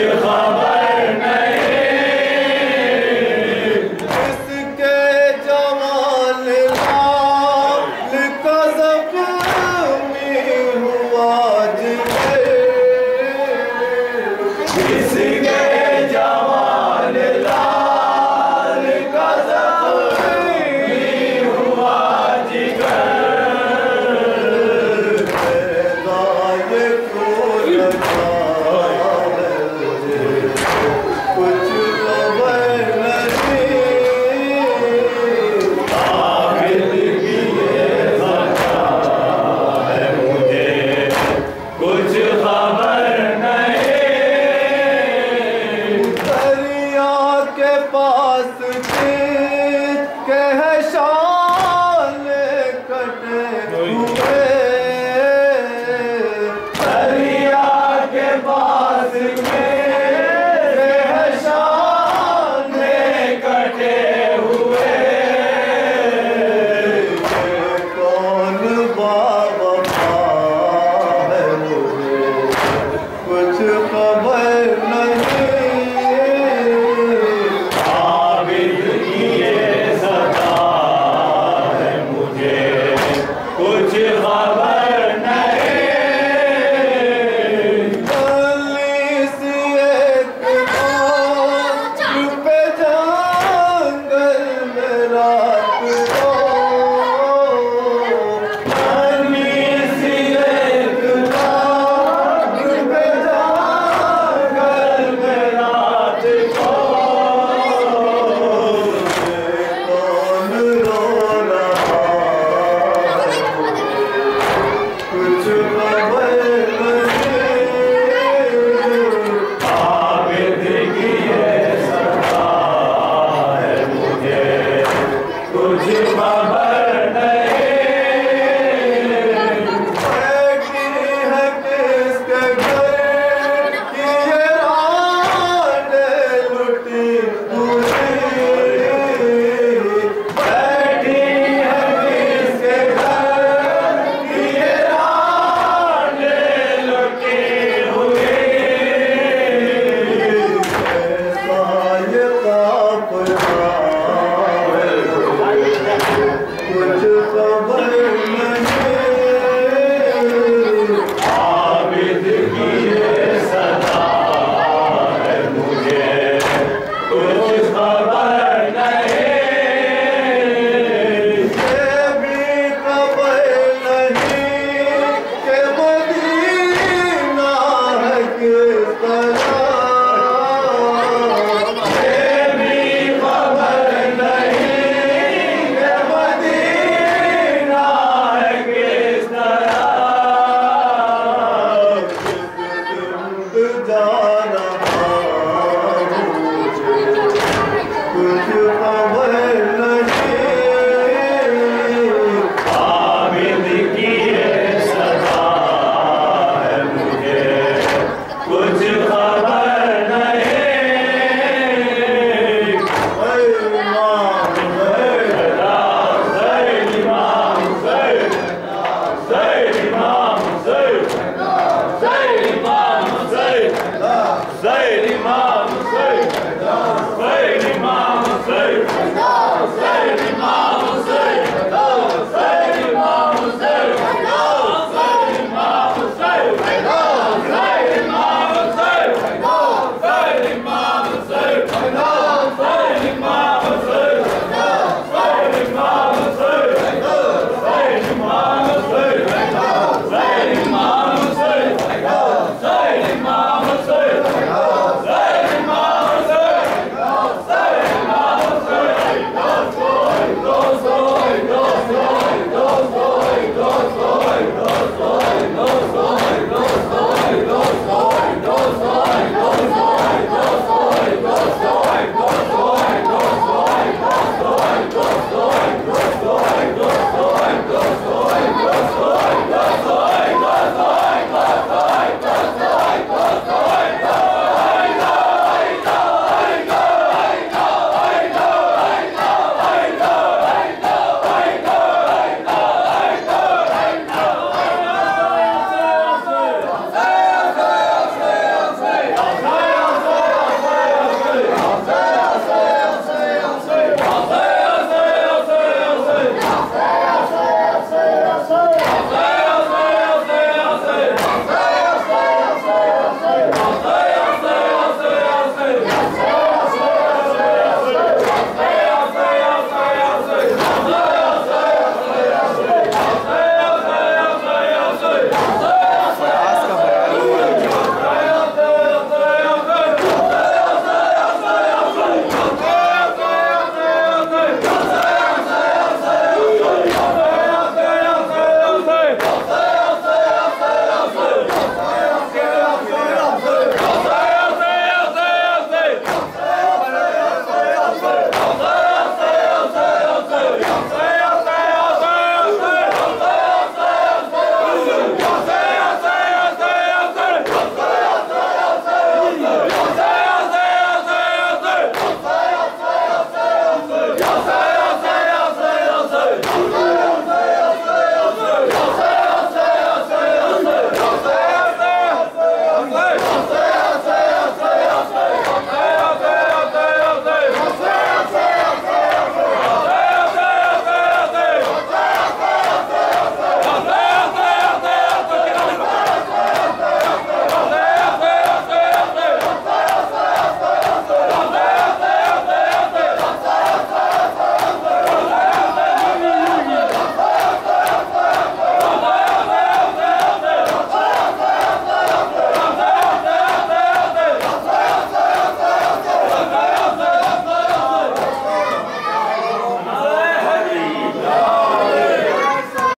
Silva.